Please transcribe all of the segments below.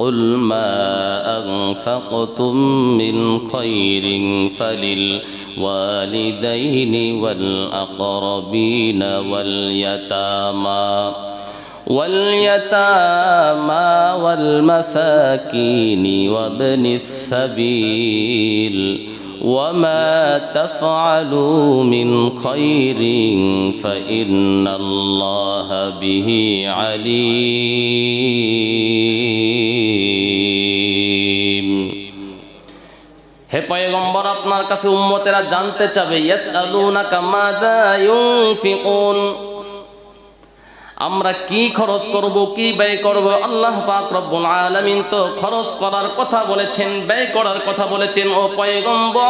قل ما أنفقتم من خير فللوالدين والأقربين واليتامى واليتامى والمساكين وابن السبيل وما تفعلوا من خير فإن الله به عليم হে পয়গম্বর, আপনার কাছে উম্মতেরা জানতে চাবে ইউনফিকুন আমরা কি খরচ করব, কি ব্যয় করব? আল্লাহ পাক রব্বুল আলামিন তো খরচ করার কথা বলেছেন, ব্যয় করার কথা বলেছেন, ও পয়গম্বর।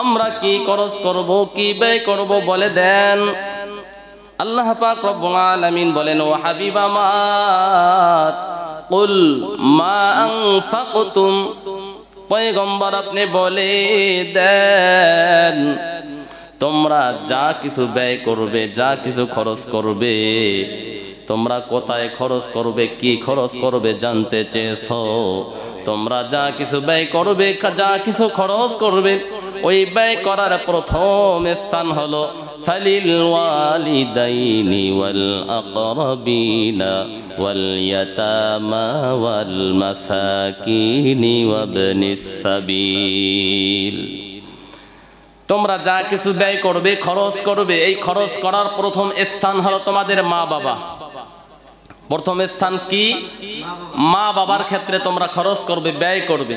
আমরা কি খরচ করব, কি ব্যয় করব বলে দেন। আল্লাহ পাক রব্বুল আলামিন বলেন, ও হাবিব আমার। কুল মা আনফাকতুম। পয়গম্বর আপনি বলে দেন, তোমরা যা কিছু ব্যয় করবে, যা কিছু খরচ করবে, তোমরা কোথায় খরচ করবে, কি খরচ করবে জানতে চেয়েছ? তোমরা যা কিছু ব্যয় করবে, যা কিছু খরচ করবে, ওই ব্যয় করার প্রথম স্থান হলো ওয়াল ইয়াতামা ওয়াল মাসাকিনি ওয়াবনিস সাবিল তোমরা যা কিছু ব্যয় করবে, খরচ করবে, এই খরচ করার প্রথম স্থান হলো তোমাদের মা বাবা। প্রথম স্থান কি? মা বাবার ক্ষেত্রে তোমরা খরচ করবে, ব্যয় করবে।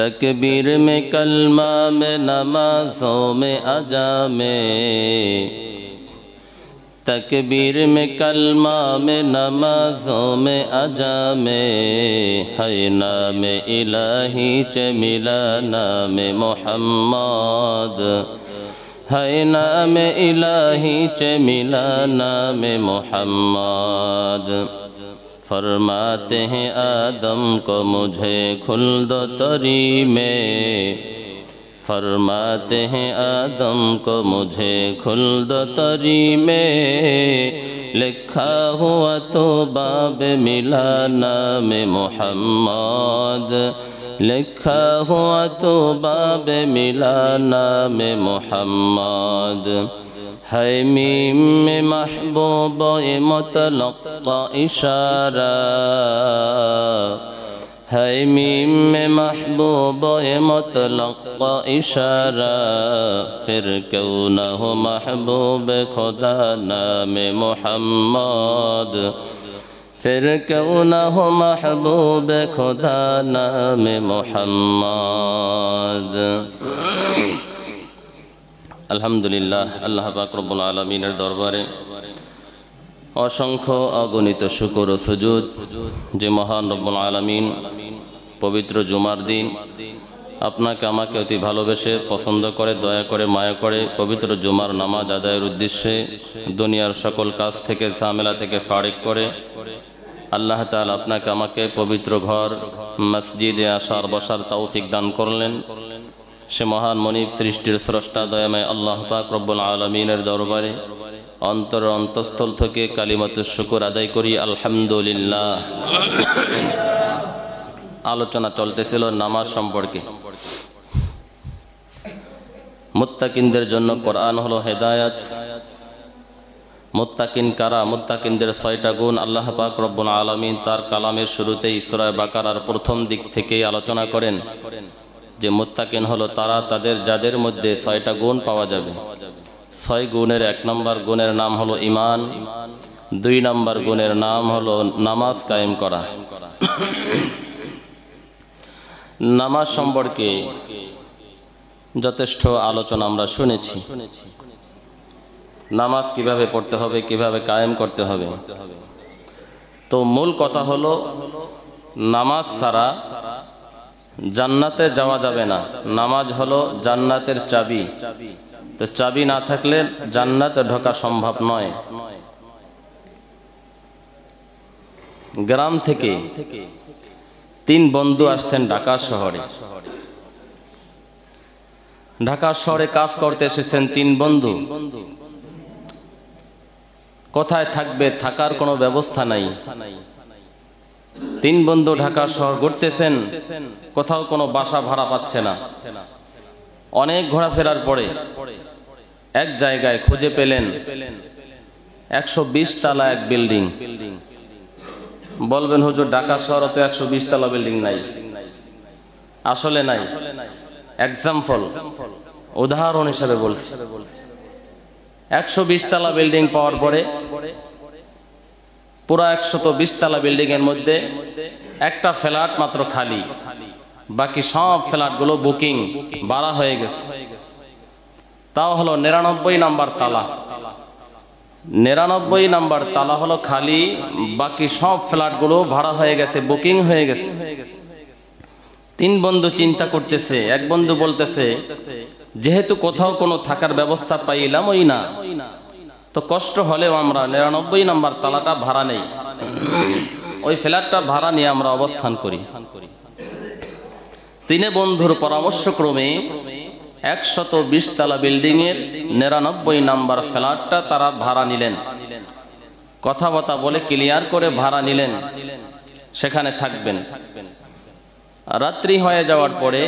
تکبیر میں کلمہ میں نمازوں میں اجا میں تکبیر میں کلمہ میں نمازوں میں اجا میں ہے نام الہی چ ملا نام محمد ہے نام الہی چ ملا نام محمد فرماتے ہیں، آدم کو مجھے کھل تری میں۔ فرماتے ہیں، آدم کو مجھے کھل تری میں۔ لکھا ہوا تو باب ملا نام محمد۔ لکھا ہوا تو باب ملا نام محمد۔ ہے ميم میں محبوب مطلق کا اشارہ ہے میم میں محبوب مطلق کا اشارہ پھر محبوب خدا نام محمد. پھر کیوں محبوب خدا نام محمد. আলহামদুলিল্লাহ, আল্লাহ পাকরবুল আলমিনের দরবারে অসংখ্য অগণিত শুকর ও সুজুদ যে মহান রব্বুল আলমিন পবিত্র জুমার দিন আপনাকে আমাকে অতি ভালোবেসে পছন্দ করে, দয়া করে, মায়া করে পবিত্র জুমার নামাজ আদায়ের উদ্দেশ্যে দুনিয়ার সকল কাজ থেকে, ঝামেলা থেকে ফারিক করে আল্লাহ তাল আপনাকে আমাকে পবিত্র ঘর, মসজিদে আসার, বসার তৌফিক দান করলেন। সে মহান মনিব সৃষ্টির স্রষ্টা দয়াময় আল্লাহ পাক রব্বুল আলমিনের দরবারে অন্তর অন্তঃস্থল থেকে কালিমত শুকুর আদায় করি, আলহামদুলিল্লাহ। আলোচনা চলতেছিল নামাজ সম্পর্কে। মুত্তাকিনদের জন্য কোরআন হলো হেদায়াত। মুত্তাকিন কারা? মুত্তাকিনদের ছয়টা গুণ আল্লাহ পাক রব্বুল আলমিন তার কালামের শুরুতেই সুরায় বাকারার প্রথম দিক থেকেই আলোচনা করেন। যে মুত্তাকিন হলো তারা তাদের যাদের মধ্যে ছয়টা গুণ পাওয়া যাবে। ছয় গুণের এক নম্বর গুণের নাম হলো ইমান দুই নম্বর গুণের নাম হলো নামাজ কায়েম করা। নামাজ সম্পর্কে যথেষ্ট আলোচনা আমরা শুনেছি। নামাজ কীভাবে পড়তে হবে, কীভাবে কায়েম করতে হবে। তো মূল কথা হলো, নামাজ ছাড়া জান্নাতে যাওয়া যাবে না। নামাজ হলো জান্নাতের চাবি। তো চাবি না থাকলে জান্নাতে ঢোকা সম্ভব নয়। গ্রাম থেকে তিন বন্ধু আসতেন ঢাকা শহরে। ঢাকা শহরে কাজ করতে এসেছেন তিন বন্ধু। কোথায় থাকবে থাকার কোনো ব্যবস্থা নাই। তিন বন্ধু ঢাকা শহর ঘুরতেছেন, কোথাও কোনো বাসা ভাড়া পাচ্ছে না। অনেক ঘোরাফেরার পরে এক জায়গায় খুঁজে পেলেন একশো বিশ তালা এক বিল্ডিং। বলবেন, হুজুর, ঢাকা শহরে তো একশো বিশ তালা বিল্ডিং নাই। আসলে নাই। এক্সাম্পল উদাহরণ হিসাবে বলছি। একশো বিশ তালা বিল্ডিং পাওয়ার পরে পুরো একশত বিশ তালা বিল্ডিং এর মধ্যে একটা ফ্ল্যাট মাত্র খালি। বাকি সব ফ্ল্যাটগুলো বুকিং বাড়া হয়ে গেছে। তাও হলো নিরানব্বই নাম্বার তালা। নিরানব্বই নাম্বার তালা হলো খালি, বাকি সব ফ্ল্যাটগুলো ভাড়া হয়ে গেছে, বুকিং হয়ে গেছে। তিন বন্ধু চিন্তা করতেছে, এক বন্ধু বলতেছে, যেহেতু কোথাও কোনো থাকার ব্যবস্থা পাইলাম ওই না তো কষ্ট হলেও আমরা নিরানব্বই নাম্বার তালাটা ভাড়া নেই। ওই ফ্ল্যাটটা ভাড়া নিয়ে আমরা অবস্থান করি। তিনে বন্ধুর পরামর্শক্রমে একশত বিশ তালা বিল্ডিং এর নিরানব্বই নাম্বার ফ্ল্যাটটা তারা ভাড়া নিলেন। কথাবার্তা বলে ক্লিয়ার করে ভাড়া নিলেন। সেখানে থাকবেন। রাত্রি হয়ে যাওয়ার পরে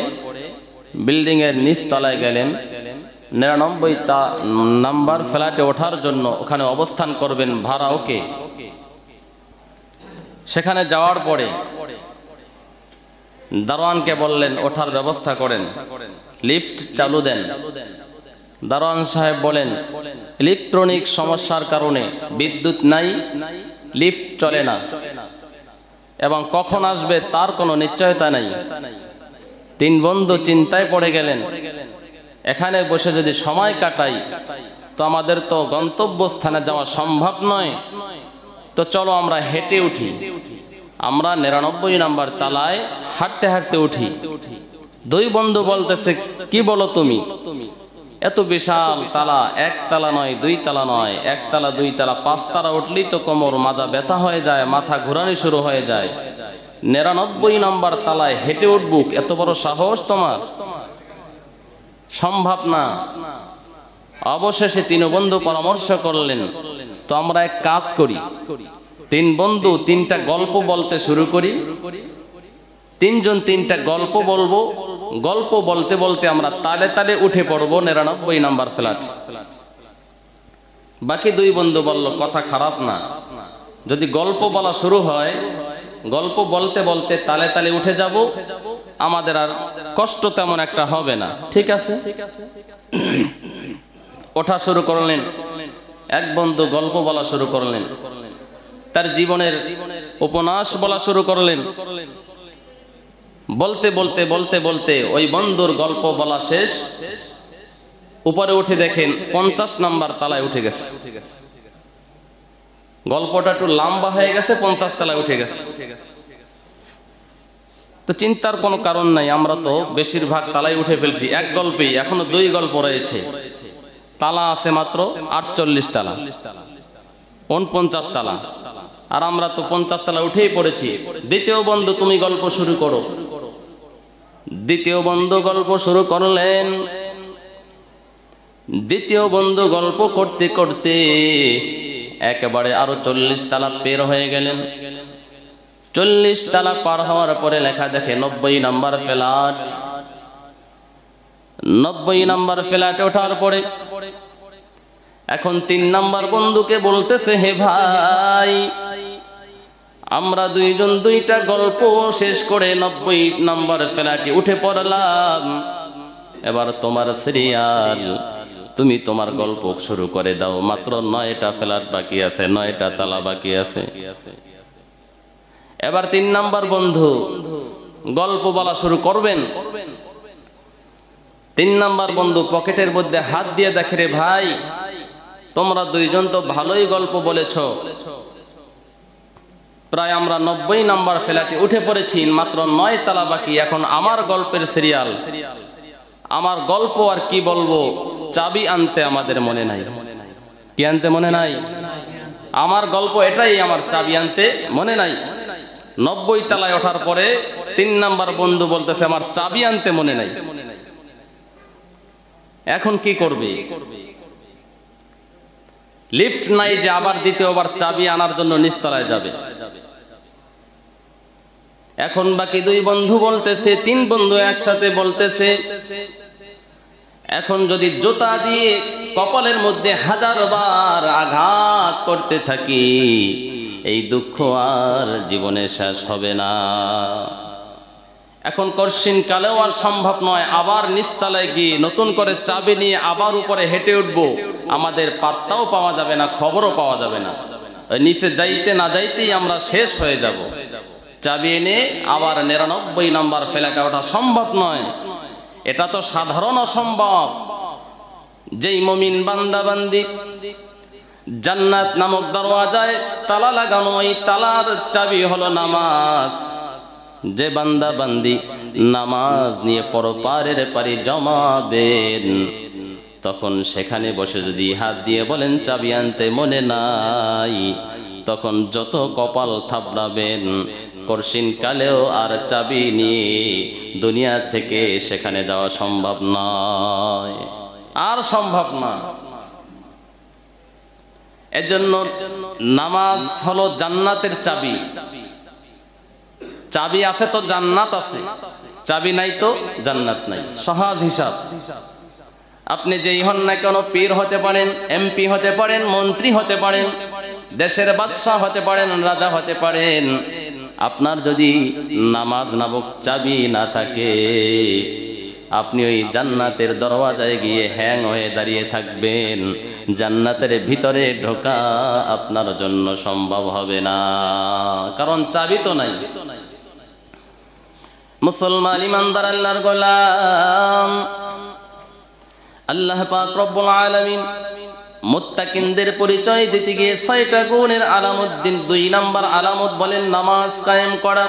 বিল্ডিং এর নিচ তলায় গেলেন। নিরানব্বই তা নাম্বার ফ্ল্যাটে ওঠার জন্য ওখানে অবস্থান করবেন ভাড়া ওকে সেখানে যাওয়ার পরে দারোয়ানকে বললেন, ওঠার ব্যবস্থা করেন। লিফট চালু দেন। দারোয়ান সাহেব বলেন, ইলেকট্রনিক সমস্যার কারণে বিদ্যুৎ নাই, লিফট চলে না। এবং কখন আসবে তার কোনো নিশ্চয়তা নাই। তিন বন্ধু চিন্তায় পড়ে গেলেন। এখানে বসে যদি সময় কাটাই, তো আমাদের তো গন্তব্যস্থানে যাওয়া সম্ভব নয়। তো চলো আমরা হেঁটে উঠি। আমরা নিরানব্বই নাম্বার তালায় হাঁটতে হাঁটতে উঠি। দুই বন্ধু বলতেছে, কি বলো তুমি? এত বিশাল তালা, এক তালা নয়, দুই তালা নয়, এক তালা, দুই তালা, পাঁচ তালা উঠলেই তো কোমর, মাজা ব্যথা হয়ে যায়, মাথা ঘুরানি শুরু হয়ে যায়। নিরানব্বই নাম্বার তালায় হেঁটে উঠবুক এত বড় সাহস তোমার? সম্ভব না। অবশেষে তিন বন্ধু পরামর্শ করলেন, তো আমরা এক কাজ করি। তিন বন্ধু তিনটা গল্প বলতে শুরু করি। তিনজন তিনটা গল্প বলব। গল্প বলতে বলতে আমরা তালে তালে উঠে পড়ব নিরানব্বই নাম্বার ফ্ল্যাট। বাকি দুই বন্ধু বলল, কথা খারাপ না। যদি গল্প বলা শুরু হয়, গল্প বলতে বলতে তালে তালে উঠে যাব। আমাদের আর কষ্ট তেমন একটা হবে না। ঠিক আছে? ওঠা শুরু করলেন। এক বন্ধু গল্প বলা শুরু করলেন। তার জীবনের উপন্যাস বলা শুরু করলেন। বলতে বলতে বলতে বলতে ওই বন্ধুর গল্প বলা শেষ। উপরে উঠে দেখেন পঞ্চাশ নাম্বার তালায় উঠে গেছে। গল্পটা একটু লম্বা হয়ে গেছে, পঞ্চাশ তালায় উঠে গেছে। তো চিন্তার কোনো কারণ নাই, আমরা তো বেশিরভাগ তালাই উঠে ফেলছি, এক গল্পেই, এখনও দুই গল্প রয়েছে। তালা আছে মাত্র আটচল্লিশ তালা, উনপঞ্চাশ তালা, আর আমরা তো পঞ্চাশ তালা উঠেই পড়েছি। দ্বিতীয় বন্ধু, তুমি গল্প শুরু করো। দ্বিতীয় বন্ধু গল্প শুরু করলেন। দ্বিতীয় বন্ধু গল্প করতে করতে একেবারে আরও চল্লিশ তালা পের হয়ে গেলেন। চল্লিশ তালা পার হওয়ার পরে লেখা দেখে নব্বই নাম্বার ফ্ল্যাট। নব্বই নাম্বার ফ্ল্যাটে ওঠার পরে এখন তিন নাম্বার বন্ধুকে বলতেছে, হে ভাই, আমরা দুইজন দুইটা গল্প শেষ করে নব্বই নাম্বার ফ্ল্যাটে উঠে পড়লাম। এবার তোমার সিরিয়াল, তুমি তোমার গল্প শুরু করে দাও। মাত্র নয়টা ফ্ল্যাট বাকি আছে, নয়টা তালা বাকি আছে। এবার তিন নাম্বার বন্ধু, গল্প বলা শুরু করবেন। তিন নাম্বার বন্ধু পকেটের মধ্যে হাত দিয়ে দেখে রে ভাই, তোমরা দুইজন তো ভালোই গল্প বলেছ। প্রায় আমরা নব্বই নাম্বার ফ্ল্যাটে উঠে পড়েছি, মাত্র নয় তালা বাকি, এখন আমার গল্পের সিরিয়াল। আমার গল্প আর কি বলব, চাবি আনতে আমাদের মনে নাই। কি আনতে মনে নাই? আমার গল্প এটাই, আমার চাবি আনতে মনে নাই। নব্বই তালায় ওঠার পরে তিন নাম্বার বন্ধু বলতেছে, আমার চাবি আনতে মনে নাই। এখন কি করবে? লিফট নাই যে আবার দ্বিতীয়বার চাবি আনার জন্য নিস্তলায় যাবে। এখন বাকি দুই বন্ধু বলতেছে, তিন বন্ধু একসাথে বলতেছে, এখন যদি জুতা দিয়ে কপালের মধ্যে হাজার বার আঘাত করতে থাকি এই দুঃখ আর জীবনে শেষ হবে না। এখন কর্ষিন কালেও আর সম্ভব নয়, আবার নিস্তালায় গিয়ে নতুন করে চাবি নিয়ে আবার উপরে হেঁটে উঠব। আমাদের পাত্তাও পাওয়া যাবে না, খবরও পাওয়া যাবে না। নিচে যাইতে না যাইতেই আমরা শেষ হয়ে যাব। চাবি এনে আবার নিরানব্বই নম্বর ফেলাটা ওটা সম্ভব নয়। এটা তো সাধারণ অসম্ভব। যেই মমিন বান্দা বান্দি জান্নাত নামক দরওয়াজায় তালা লাগানো, ওই তালার চাবি হলো নামাজ। যে বান্দা বান্দি নামাজ নিয়ে পরপারের পারি জমাবেন, তখন সেখানে বসে যদি হাত দিয়ে বলেন, চাবি আনতে মনে নাই, তখন যত কপাল থাপড়াবেন কর্ষিন কালেও আর চাবি নিয়ে দুনিয়া থেকে সেখানে যাওয়া সম্ভব নয়। আর সম্ভব না। এজন্য নামাজ হলো জান্নাতের চাবি। চাবি আছে তো জান্নাত আছে। চাবি নাই তো জান্নাত নাই। সহজ হিসাব। আপনি যেই হন না কেন পীর হতে পারেন, এমপি হতে পারেন, মন্ত্রী হতে পারেন, দেশের বাদশাহ হতে পারেন, রাজা হতে পারেন। আপনার যদি নামাজ নামক চাবি না থাকে আপনি ওই জান্নাতের দরওয়াজায় গিয়ে হ্যাং হয়ে দাঁড়িয়ে থাকবেন। জান্নাতের ভিতরে ঢোকা আপনার জন্য সম্ভব হবে না। কারণ চাবি তো নাই। মুসলমান ইমানদার আল্লাহর গোলাম। আল্লাহ পাক রব্বুল আলামিন মুত্তাকিনদের পরিচয় দিতে গিয়ে ছয়টা গুণের আলামত দিন দুই নাম্বার আলামত বলেন, নামাজ কায়েম করা।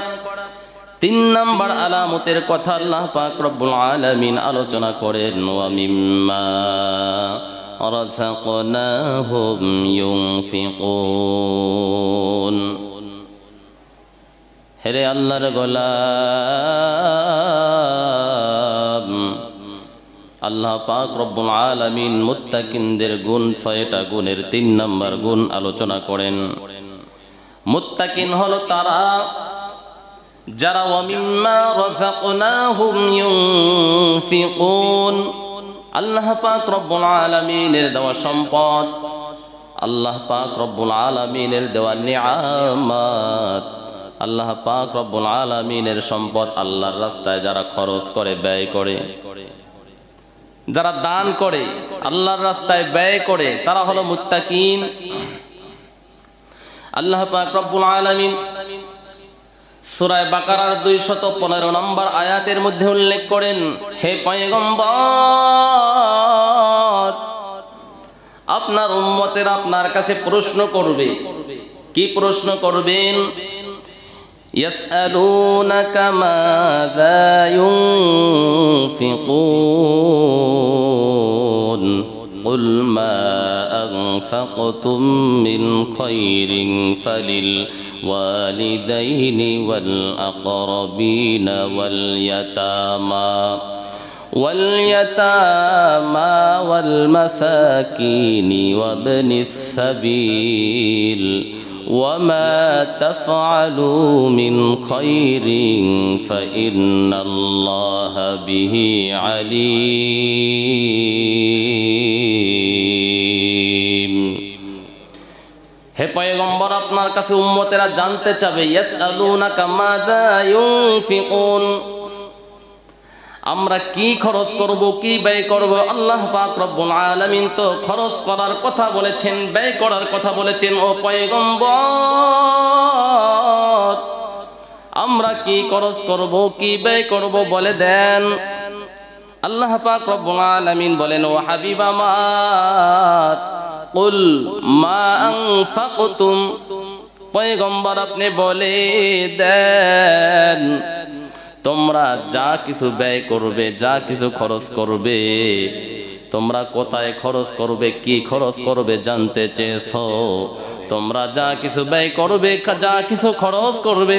তিন নাম্বার আলামতের কথা আল্লাহ পাক রব্বুল আলামিন আলোচনা করেন, ওয়া মিম্মা রাযাকনাহুম ইউনফিকুন। হেরে আল্লাহর গোলাম, আল্লাহ পাক রব্বুল আলামিন মুত্তাকিনদের গুণ ছয়টা গুণের তিন নাম্বার গুণ আলোচনা করেন। মুত্তাকিন হলো তারা যারা ওয়ামিম্মা রাযাকনাহুম ইউনফিকুন, আল্লাহ পাক রব্বুল আলামিনের দেওয়া সম্পদ, আল্লাহ পাক রব্বুল আলামিনের দেওয়া নিয়ামত, আল্লাহ পাক রব্বুল আলামিনের সম্পদ আল্লাহর রাস্তায় যারা খরচ করে, ব্যয় করে, যারা দান করে, আল্লাহর রাস্তায় ব্যয় করে, তারা হলো মুত্তাকিন। আল্লাহ পাক রব্বুল আলামিন সূরায়ে বাকারার 215 নম্বর আয়াতের মধ্যে উল্লেখ করেন হে পয়গম্বর আপনার উম্মতের আপনার কাছে প্রশ্ন করবে কি প্রশ্ন করবেন يسألونك ماذا ينفقون قل ما أنفقتم من خير فللوالدين والأقربين واليتامى واليتامى والمساكين وابن السبيل وما تفعلوا من خير فإن الله به عليم হে পয়গম্বর, আপনার কাছে উম্মতেরা জানতে চাবে আমরা কি খরচ করব, কি ব্যয় করব? আল্লাহ পাক রব্বুল আলামিন তো খরচ করার কথা বলেছেন, ব্যয় করার কথা বলেছেন, ও পয়গম্বর। আমরা কি খরচ করব, কি ব্যয় করব বলে দেন। আল্লাহ পাক রব্বুল আলামিন বলেন, ও হাবিব আমার কুল মা আনফাকতুম। পয়গম্বর আপনি বলে দেন, তোমরা যা কিছু ব্যয় করবে, যা কিছু খরচ করবে, তোমরা কোথায় খরচ করবে, কি খরচ করবে জানতে চেয়েছ? তোমরা যা কিছু ব্যয় করবে, যা কিছু খরচ করবে,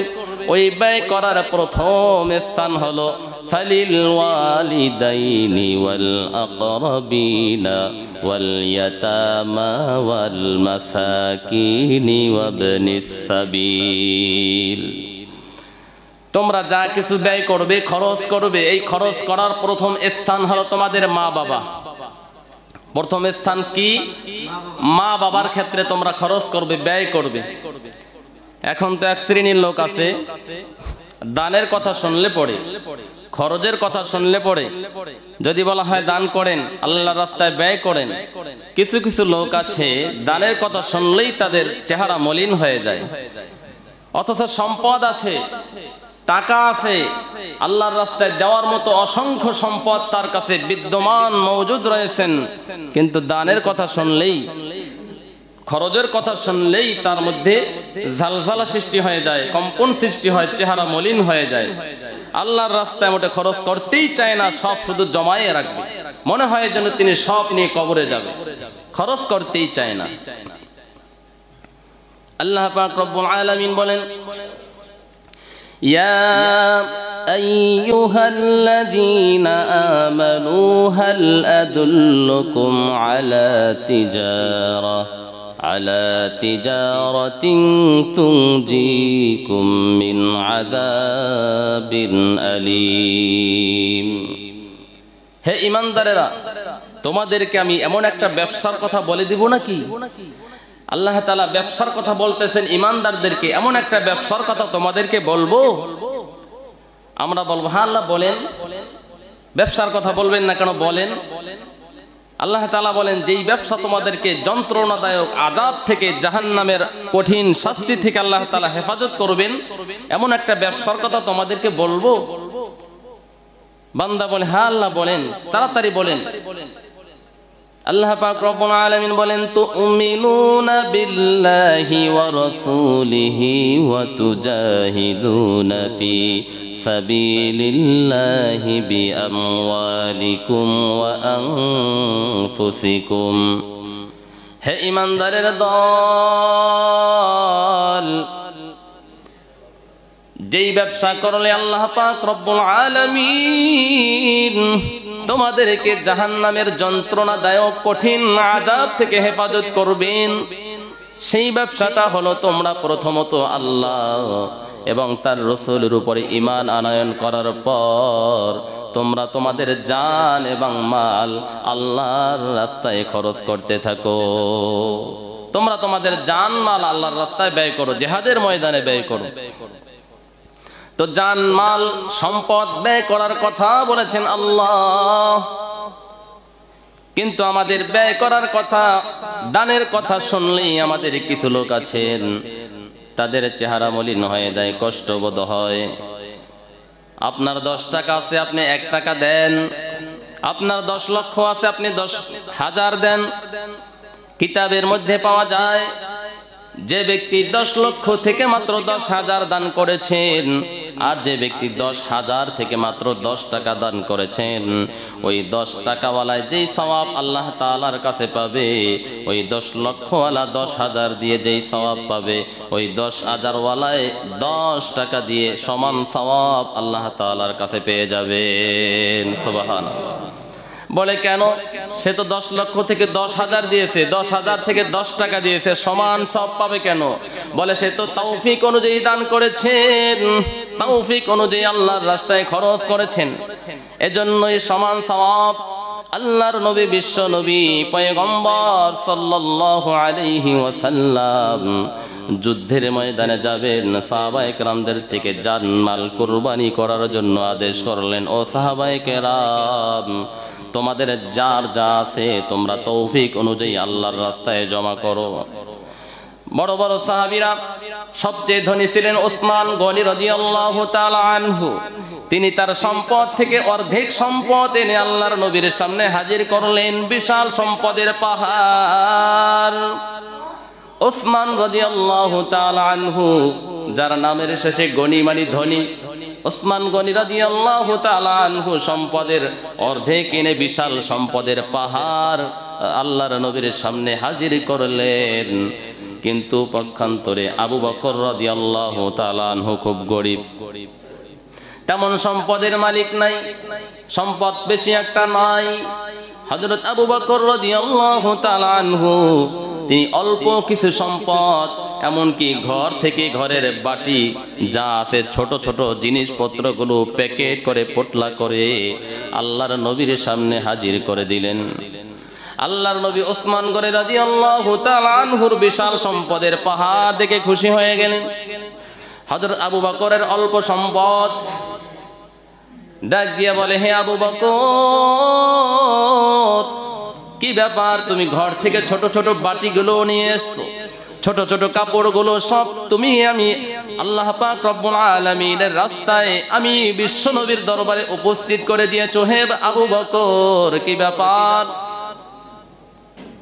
ওই ব্যয় করার প্রথম স্থান হলো فللوالدين والأقربين واليتامى والمساكين وابن السبيل তোমরা যা কিছু ব্যয় করবে খরচ করবে এই খরচ করার প্রথম স্থান হলো তোমাদের মা বাবা প্রথম স্থান কি মা বাবার ক্ষেত্রে তোমরা খরচ করবে ব্যয় করবে এখন তো এক শ্রেণীর লোক আছে দানের কথা শুনলে পড়ে খরচের কথা শুনলে পড়ে। যদি বলা হয় দান করেন আল্লাহ রাস্তায় ব্যয় করেন, কিছু কিছু লোক আছে, দানের কথা শুনলেই তাদের চেহারা মলিন হয়ে যায়। অথচ সম্পদ আছে, টাকা আছে, আল্লাহর রাস্তায় দেওয়ার মতো অসংখ্য সম্পদ তার কাছে বিদ্যমান, মজুদ রয়েছেন। কিন্তু দানের কথা শুনলেই খরচের কথা শুনলেই তার মধ্যে ঝালঝালা সৃষ্টি হয়ে যায় কম্পন সৃষ্টি হয় চেহারা মলিন হয়ে যায় আল্লাহর রাস্তায় মোটে খরচ করতেই চায় না সব শুধু জমায়ে রাখবে মনে হয় যেন তিনি সব নিয়ে কবরে যাবে খরচ করতেই চায় না আল্লাহ পাক রব্বুল আলামিন বলেন يا أيها الذين آمنوا هل أدلكم على تجارة على تجارة تنجيكم من عذاب أليم হে ইমানদারেরা তোমাদেরকে আমি এমন একটা ব্যবসার কথা বলে দিব নাকি আল্লাহ তালা ব্যবসার কথা বলতেছেন ইমানদারদেরকে এমন একটা ব্যবসার কথা তোমাদেরকে বলবো আমরা বলবো হ্যাঁ আল্লাহ বলেন ব্যবসার কথা বলবেন না কেন বলেন আল্লাহ তালা বলেন, যেই ব্যবসা তোমাদেরকে যন্ত্রণাদায়ক আজাব থেকে জাহান নামের কঠিন শাস্তি থেকে আল্লাহ তালা হেফাজত করবেন, এমন একটা ব্যবসার কথা তোমাদেরকে বলব? বান্দা বলে হ্যাঁ আল্লাহ বলেন। তাড়াতাড়ি বলেন। আল্লাহ পাক রব্বুল আলামিন বলেন, তুমিনুনা বিল্লাহি ওয়া রাসূলিহি ওয়া তুজাহিদুনা ফি সাবিলিল্লাহি বিআমওয়ালিকুম ওয়া আনফুসিকুম। হে ইমানদারের দল, যেই ব্যবসা করলে আল্লাহ পাক রব্বুল আলামিন তোমাদেরকে জাহান জাহান্নামের যন্ত্রণাদায়ক কঠিন আজাব থেকে হেফাজত করবেন। সেই ব্যবসাটা হলো তোমরা প্রথমত আল্লাহ এবং তার রসুলের উপরে ইমান আনয়ন করার পর তোমরা তোমাদের জান এবং মাল আল্লাহর রাস্তায় খরচ করতে থাকো। তোমরা তোমাদের জান, মাল আল্লাহর রাস্তায় ব্যয় করো, জেহাদের ময়দানে ব্যয় করো। তো জান মাল সম্পদ ব্যয় করার কথা বলেছেন আল্লাহ। কিন্তু আমাদের ব্যয় করার কথা, দানের কথা শুনলেই আমাদের কিছু লোক আছেন। তাদের চেহারা মলিন হয়ে দেয় কষ্টবোধ হয়। আপনার দশ টাকা আছে, আপনি এক টাকা দেন। আপনার দশ লক্ষ আছে, আপনি দশ হাজার দেন। কিতাবের মধ্যে পাওয়া যায় যে ব্যক্তি দশ লক্ষ থেকে মাত্র দশ হাজার দান করেছেন, আর যে ব্যক্তি দশ হাজার থেকে মাত্র দশ টাকা দান করেছেন, ওই দশ টাকাওয়ালায় যেই সওয়াব আল্লাহ তালার কাছে পাবে, ওই দশ লক্ষওয়ালা দশ হাজার দিয়ে যেই সওয়াব পাবে, ওই দশ হাজারওয়ালায় দশ টাকা দিয়ে সমান সওয়াব আল্লাহ তালার কাছে পেয়ে যাবেন। সুবাহান বলে কেন? সে তো দশ লক্ষ থেকে দশ হাজার দিয়েছে। দশ হাজার থেকে দশ টাকা দিয়েছে। সমান সব পাবে কেন? বলে সে তো তৌফিক অনুযায়ী দান করেছেন। তৌফিক অনুযায়ী আল্লাহর রাস্তায় খরচ করেছেন। এজন্যই সমান সওয়াব আল্লাহর নবী, বিশ্ব নবী, পয়গম্বর সাল্লাল্লাহু আলাইহি ওয়াসাল্লাম যুদ্ধের ময়দানে যাবেন। সাহাবায়ে কেরামদের থেকে জানমাল কুরবানি করার জন্য আদেশ করলেন। ও সাহাবায়ে কেরাম তোমাদের যার যা আছে, তোমরা তৌফিক অনুযায়ী আল্লাহর রাস্তায় জমা করো। বড় বড় সাহাবিরা সবচেয়ে ধনী ছিলেন ওসমান গনি রাদিয়াল্লাহু তাআলা আনহু। তিনি তার সম্পদ থেকে অর্ধেক সম্পদ এনে আল্লাহর নবীর সামনে হাজির করলেন, বিশাল সম্পদের পাহাড়। ওসমান রাদিয়াল্লাহু তাআলা আনহু, যার নামের শেষে গনি মানে ধনী ওসমান গনি রাদিয়াল্লাহু তাআলা আনহু সম্পদের অর্ধেক এনে বিশাল সম্পদের পাহাড় আল্লাহর নবীর সামনে হাজির করলেন। কিন্তু পক্ষান্তরে আবু বকর রাদিয়াল্লাহু তাআলা আনহু খুব গরিব। তেমন সম্পদের মালিক নাই, সম্পদ বেশি একটা নাই। হজরত আবু বকর রাদিয়াল্লাহু তাআলা আনহু তিনি অল্প কিছু সম্পদ, এমনকি ঘর থেকে ঘরের বাটি যা আছে ছোট ছোট জিনিসপত্রগুলো প্যাকেট করে পোটলা করে আল্লাহর নবীর সামনে হাজির করে দিলেন। আল্লাহর নবী ওসমান করে রাজি আল্লাহ আনহুর বিশাল সম্পদের পাহাড় দেখে খুশি হয়ে গেলেন। হজরত আবু বকরের অল্প সম্পদ ডাক দিয়ে বলে, হে আবু বকর কি ব্যাপার? তুমি ঘর থেকে ছোট ছোট বাটিগুলো নিয়ে এসছো। ছোট ছোট কাপড়গুলো সব তুমি, আমি আল্লাহ পাক রব্বুল আলামিনের রাস্তায় আমি বিশ্ব নবীর দরবারে উপস্থিত করে দিয়েছ। হে আবু বকর, কি ব্যাপার?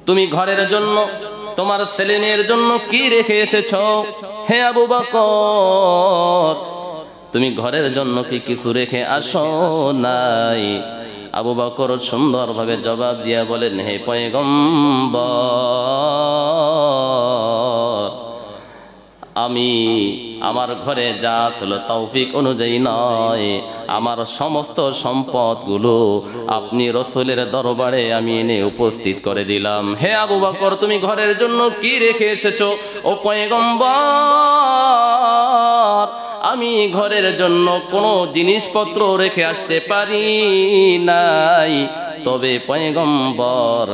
তুমি ঘরের জন্য, তোমার ছেলে মেয়ের জন্য কি রেখে এসেছ? হে আবু বকর, তুমি ঘরের জন্য কি কিছু রেখে আসো নাই? আবু বকর সুন্দরভাবে জবাব দিয়া বলেন, হে পয়গম্বর, আমি আমার ঘরে যা ছিল তৌফিক অনুযায়ী নয়, আমার সমস্ত সম্পদগুলো আপনি রসুলের দরবারে আমি এনে উপস্থিত করে দিলাম। হে আবু বকর, তুমি ঘরের জন্য কি রেখে এসেছ? ও পয়গম্বর আমি ঘরের জন্য কোনো জিনিসপত্র রেখে আসতে পারি নাই। তবে পয়গম্বর,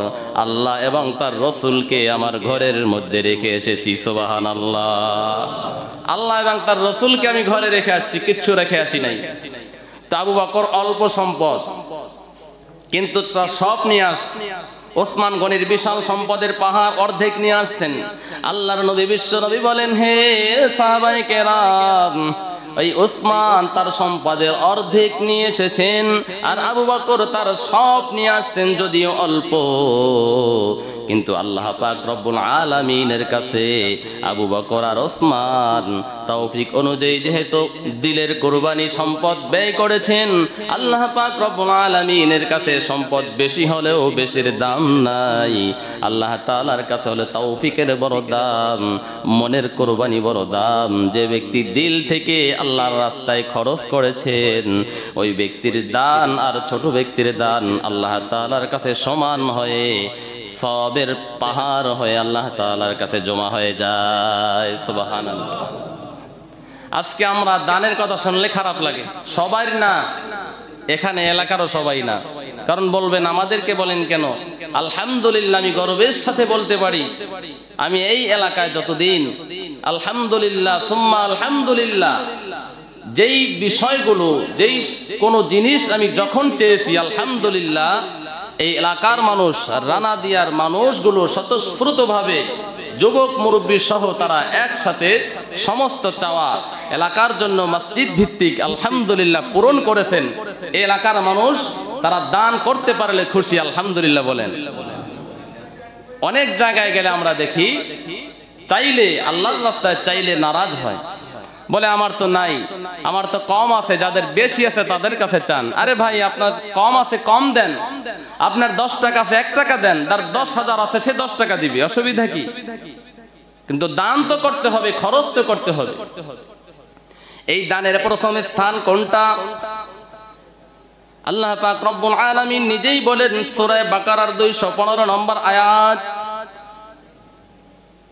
আল্লাহ এবং তার রসুলকে আমার ঘরের মধ্যে রেখে এসেছি সোবাহান আল্লাহ আল্লাহ এবং তার রসুলকে আমি ঘরে রেখে আসছি, কিচ্ছু রেখে আসি নাই। তাবু বাকর অল্প সম্পদ। কিন্তু সব নিয়ে আস ওসমান গনির বিশাল সম্পদের পাহাড় অর্ধেক নিয়ে আসছেন। আল্লাহর নবী, বিশ্ব নবী বলেন, হে সাহাবাই কেরাম, ওই ওসমান তার সম্পদের অর্ধেক নিয়ে এসেছেন আর আবু বকর তার সব নিয়ে আসছেন যদিও অল্প। কিন্তু আল্লাহ পাক রব্বুল আলামিনের কাছে আবু বকর আর ওসমান তৌফিক অনুযায়ী যেহেতু দিলের কোরবানি সম্পদ ব্যয় করেছেন, আল্লাহ পাক রব্বুল আলামিনের কাছে সম্পদ বেশি হলেও বেশির দাম নাই। আল্লাহ তাআলার কাছে হলে তৌফিকের বড় দাম, মনের কোরবানি বড় দাম। যে ব্যক্তি দিল থেকে আল্লাহর রাস্তায় খরচ করেছেন, ওই ব্যক্তির দান আর ছোট ব্যক্তির দান আল্লাহ তাআলার কাছে সমান হয়ে সবের পাহাড় হয়ে আল্লাহ তাআলার কাছে জমা হয়ে যায়। সুবহানাল্লাহ। আজকে আমরা দানের কথা শুনলে খারাপ লাগে। সবাই না, এখানে এলাকারও সবাই না। কারণ বলবেন, আমাদেরকে বলেন কেন? আলহামদুলিল্লাহ, আমি গর্বের সাথে বলতে পারি। আমি এই এলাকায় যতদিন, আলহামদুলিল্লাহ, সুম্মা আলহামদুলিল্লাহ, যেই বিষয়গুলো, যেই কোনো জিনিস আমি যখন চেয়েছি, আলহামদুলিল্লাহ এই এলাকার মানুষ, রানা দিয়ার মানুষগুলো স্বতঃস্ফূর্তভাবে যুবক মুরব্বী সহ তারা একসাথে সমস্ত চাওয়া এলাকার জন্য মসজিদ ভিত্তিক আলহামদুলিল্লাহ পূরণ করেছেন। এলাকার মানুষ তারা দান করতে পারলে খুশি, আলহামদুলিল্লাহ বলেন। অনেক জায়গায় গেলে আমরা দেখি, চাইলে, আল্লাহর রাস্তায় চাইলে নারাজ হয়। বলে, আমার তো নাই। আমার তো কম আছে, যাদের বেশি আছে তাদের কাছে চান। আরে ভাই, আপনার কম আছে, কম দেন। আপনার দশ টাকা আছে, এক টাকা দেন। তার দশ হাজার আছে, সে দশ টাকা দিবে। অসুবিধা কি? কিন্তু দান তো করতে হবে, খরচ তো করতে হবে। এই দানের প্রথম স্থান কোনটা? আল্লাহ পাক রব্বুল আলামিন নিজেই বলেন, সূরা বাকারার 215 নম্বর আয়াত,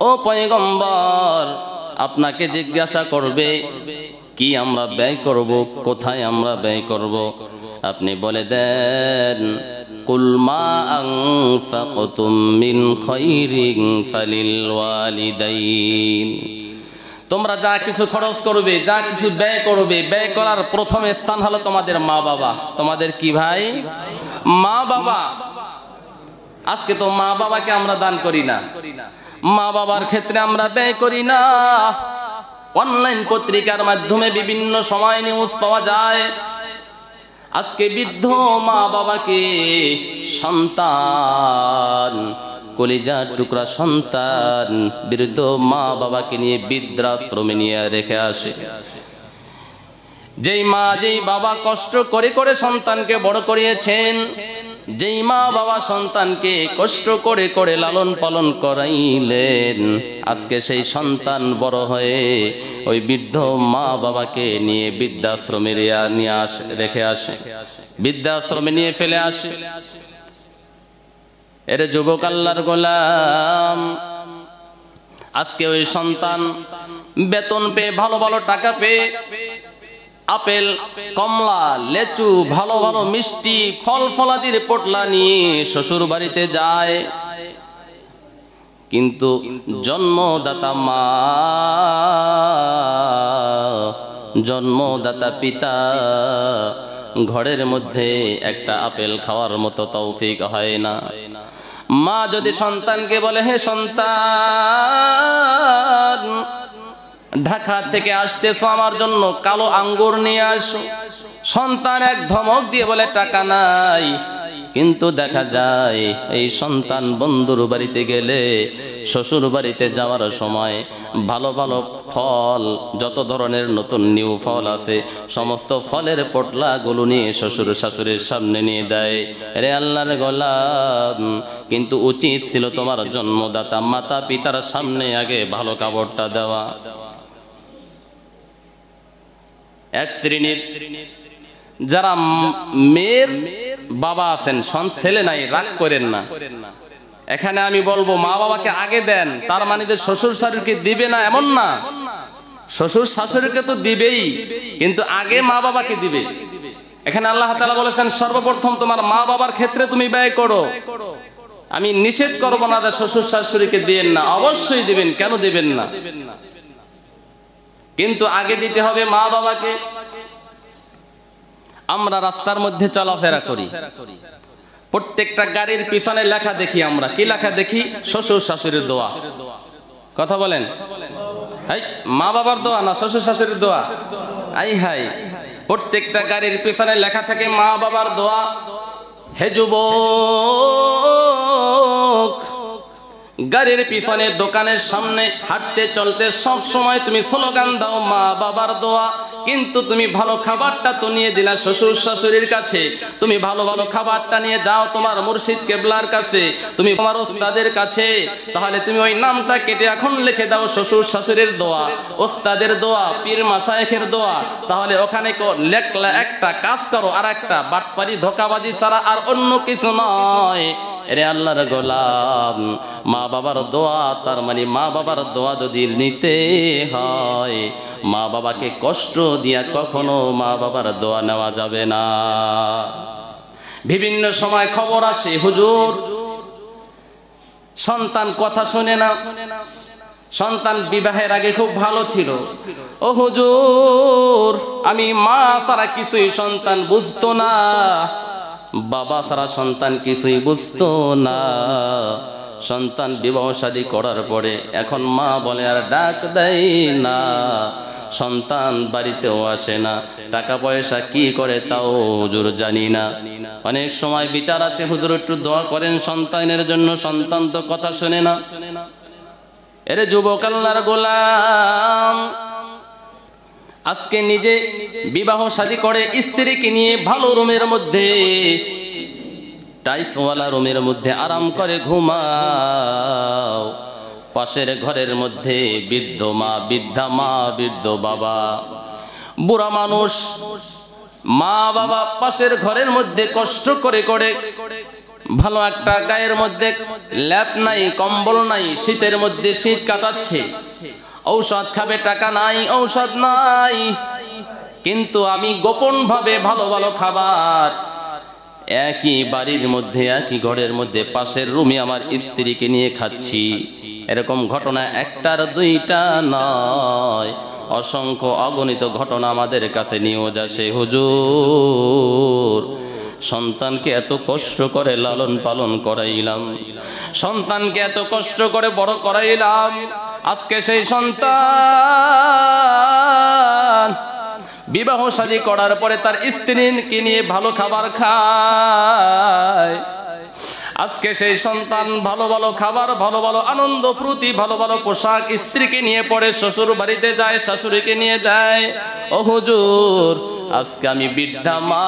ও পয়গম্বর আপনাকে জিজ্ঞাসা করবে, কি আমরা ব্যয় করব, কোথায় আমরা ব্যয় করব? আপনি বলে দেন মিন ওয়ালিদাইন। তোমরা যা কিছু খরচ করবে, যা কিছু ব্যয় করবে, ব্যয় করার প্রথম স্থান হলো তোমাদের মা বাবা। তোমাদের কি ভাই? মা বাবা। আজকে তো মা বাবাকে আমরা দান করি না। মা বাবার ক্ষেত্রে আমরা ব্যয় করি না। অনলাইন পত্রিকার মাধ্যমে বিভিন্ন সময় নিউজ পাওয়া যায়। আজকে বৃদ্ধ মা বাবাকে সন্তান, কলিজার টুকরা সন্তান বৃদ্ধ মা বাবাকে নিয়ে বৃদ্ধাশ্রমে নিয়ে রেখে আসে। যেই মা, যেই বাবা কষ্ট করে করে সন্তানকে বড় করিয়েছেন যেই মা বাবা সন্তানকে কষ্ট করে করে লালন পালন করাইলেন, আজকে সেই সন্তান বড় হয়ে ওই বৃদ্ধ মা বাবাকে নিয়ে বৃদ্ধাশ্রমে নিয়ে আসে, রেখে আসে। বৃদ্ধাশ্রমে নিয়ে ফেলে আসে। এর যুবক আল্লাহর গোলাম, আজকে ওই সন্তান বেতন পেয়ে ভালো ভালো টাকা পেয়ে আপেল, কমলা, লেচু, ভালো ভালো মিষ্টি, ফল ফলাদির পোটলা নিয়ে শ্বশুর বাড়িতে যায়। কিন্তু জন্মদাতা মা, জন্মদাতা পিতা, ঘরের মধ্যে একটা আপেল খাওয়ার মতো তৌফিক হয় না। মা যদি সন্তানকে বলে, হে সন্তান ঢাকা থেকে আসতেছ আমার জন্য, কালো আঙ্গুর নিয়ে আসো। সন্তান এক ধমক দিয়ে বলে, টাকা নাই। কিন্তু দেখা যায়, এই সন্তান বন্ধুর বাড়িতে গেলে, শ্বশুর বাড়িতে যাওয়ার সময় ভালো ভালো ফল, যত ধরনের নতুন নিউ ফল আছে, সমস্ত ফলের পটলাগুলো নিয়ে শ্বশুর শাশুড়ির সামনে নিয়ে দেয়। রে আল্লাহর গোলাম, কিন্তু উচিত ছিল তোমার জন্মদাতা মাতা পিতার সামনে আগে ভালো কাপড়টা দেওয়া। এক শ্রেণির যারা মেয়ের বাবা আছেন ছেলে নাই, রাগ করেন না। এখানে আমি বলব, মা বাবাকে আগে দেন, তার মানে যে শ্বশুর শাশুড়িকে দিবে না এমন না। শ্বশুর শাশুড়িকে তো দিবেই, কিন্তু আগে মা বাবাকে দিবে। এখানে আল্লাহ তাআলা বলেছেন, সর্বপ্রথম তোমার মা বাবার ক্ষেত্রে তুমি ব্যয় করো। আমি নিষেধ করব না শ্বশুর শাশুড়িকে দিবেন না, অবশ্যই দিবেন, কেন দিবেন না? কিন্তু আগে দিতে হবে মা বাবাকে। আমরা রাস্তার মধ্যে চলাফেরা করি। প্রত্যেকটা গাড়ির পিছনে লেখা দেখি আমরা। কি লেখা দেখি? শ্বশুর শাশুড়ির দোয়া। কথা বলেন? হাই, মা বাবার দোয়া না শ্বশুর শাশুড়ির দোয়া? আই হাই। প্রত্যেকটা গাড়ির পিছনে লেখা থাকে মা বাবার দোয়া। হে যুবক গাড়ির পিছনে, দোকানের সামনে, হাঁটতে, চলতে, সব সময় তুমি স্লোগান দাও, মা বাবার দোয়া। কিন্তু তুমি ভালো খাবারটা তো নিয়ে দিলা শ্বশুর শাশুড়ির কাছে। তুমি ভালো ভালো খাবারটা নিয়ে যাও তোমার মুর্শিদ কেবলার কাছে। তুমি তোমার ওস্তাদের কাছে। তাহলে তুমি ওই নামটা কেটে এখন লিখে দাও শ্বশুর শাশুড়ির দোয়া। ওস্তাদের দোয়া, পীর মাসায়েখের দোয়া। তাহলে ওখানে লেখলা একটা, কাজ করো আর একটা বাটপারি, ধোকাবাজি ছাড়া আর অন্য কিছু নয়। রে আল্লাহর গোলাম, মা বাবার দোয়া, তার মানে মা বাবার দোয়া যদি নিতে হয়, মা বাবাকে কষ্ট দিয়া কখনো মা বাবার দোয়া নেওয়া যাবে না। বিভিন্ন সময় খবর আসে, হুজুর, সন্তান কথা শোনে না, সন্তান বিবাহের আগে খুব ভালো ছিল। ও হুজুর, আমি মা ছাড়া কিছুই সন্তান বুঝতো না। বাবা ছাড়া সন্তান কিছুই বুঝতো না। সন্তান বিবাহ শাদী করার পরে এখন মা বলে, আর ডাক দেয় না। সন্তান বাড়িতেও আসে না। টাকা পয়সা কি করে তাও হুজুর জানি না। অনেক সময় বিচার আছে, হুজুর একটু দোয়া করেন সন্তানের জন্য, সন্তান তো কথা শোনে না। এরে যুবক আল্লাহর গোলাম আজকে নিজে বিবাহ শাদী করে স্ত্রীকে নিয়ে ভালো রুমের মধ্যে, টাইফওয়ালা রুমের মধ্যে আরাম করে ঘুমাও। পাশের ঘরের মধ্যে বৃদ্ধ মা, বৃদ্ধা মা, বৃদ্ধ বাবা। বুড়া মানুষ, মা বাবা পাশের ঘরের মধ্যে কষ্ট করে করে, ভালো একটা গায়ের মধ্যে ল্যাপ নাই, কম্বল নাই, শীতের মধ্যে শীত কাটাচ্ছে। ঔষধ খাবে টাকা নাই, ঔষধ নাই। কিন্তু আমি গোপন ভাবে ভালো ভালো খাবার, একই বাড়ির মধ্যে, একই ঘরের মধ্যে, পাশের রুমে আমার স্ত্রীকে নিয়ে খাচ্ছি। এরকম ঘটনা একটার দুইটা নয়। অসংখ্য অগণিত ঘটনা আমাদের কাছে নিউজ আসে হুজুর। সন্তানকে এত কষ্ট করে লালন পালন করাইলাম। সন্তানকে এত কষ্ট করে বড় করাইলাম। আজকে সেই সন্তান বিবাহ শাদী করার পরে তার স্ত্রীকে নিয়ে ভালো খাবার খায়। আজকে সেই সন্তান ভালো ভালো খাবার, ভালো ভালো আনন্দ, প্রতি, ভালো ভালো পোশাক স্ত্রীকে নিয়ে পড়ে, শ্বশুর বাড়িতে যায়, শাশুড়িকে নিয়ে দেয় ও হুজুর, আজকে আমি বৃদ্ধা মা।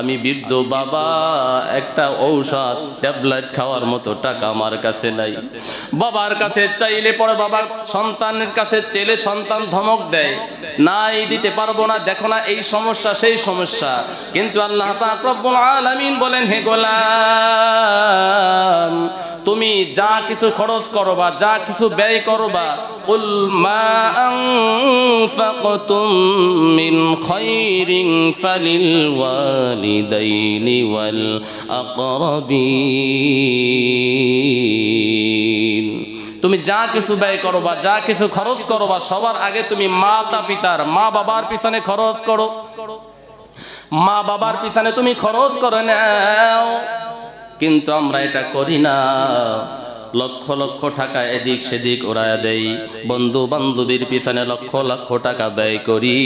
আমি বৃদ্ধ বাবা, একটা ঔষধ, ট্যাবলেট খাওয়ার মতো টাকা আমার কাছে নাই। বাবার কাছে চাইলে পরে বাবা সন্তানের কাছে চেলে সন্তান ধমক দেয়। নাই দিতে পারব না, দেখো না এই সমস্যা, সেই সমস্যা। কিন্তু আল্লাহ পাক রব্বুল আলামিন বলেন, হে গোলাম তুমি যা কিছু খরচ করবা যা কিছু ব্যয় ওয়ালিদাইনি ওয়াল তুমি যা কিছু ব্যয় করবা যা কিছু খরচ করবা সবার আগে তুমি মাতা পিতার, মা বাবার পিছনে খরচ করো। মা বাবার পিছনে তুমি খরচ করে নাও। কিন্তু আমরা এটা করি না। লক্ষ লক্ষ টাকা এদিক সেদিক ওড়ায় দেই। বন্ধু বান্ধবীর পিছনে লক্ষ লক্ষ টাকা ব্যয় করি।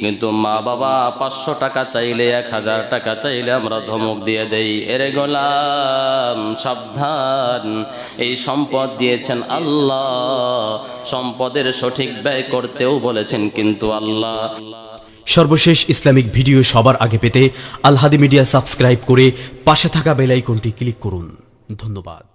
কিন্তু মা বাবা পাঁচশো টাকা চাইলে, এক হাজার টাকা চাইলে আমরা ধমক দিয়ে দেই। এরে গোলাম, সাবধান। এই সম্পদ দিয়েছেন আল্লাহ। সম্পদের সঠিক ব্যয় করতেও বলেছেন কিন্তু আল্লাহ। সর্বশেষ ইসলামিক ভিডিও সবার আগে পেতে আলহাদি মিডিয়া সাবস্ক্রাইব করে পাশে থাকা বেলাইকনটি ক্লিক করুন। ধন্যবাদ।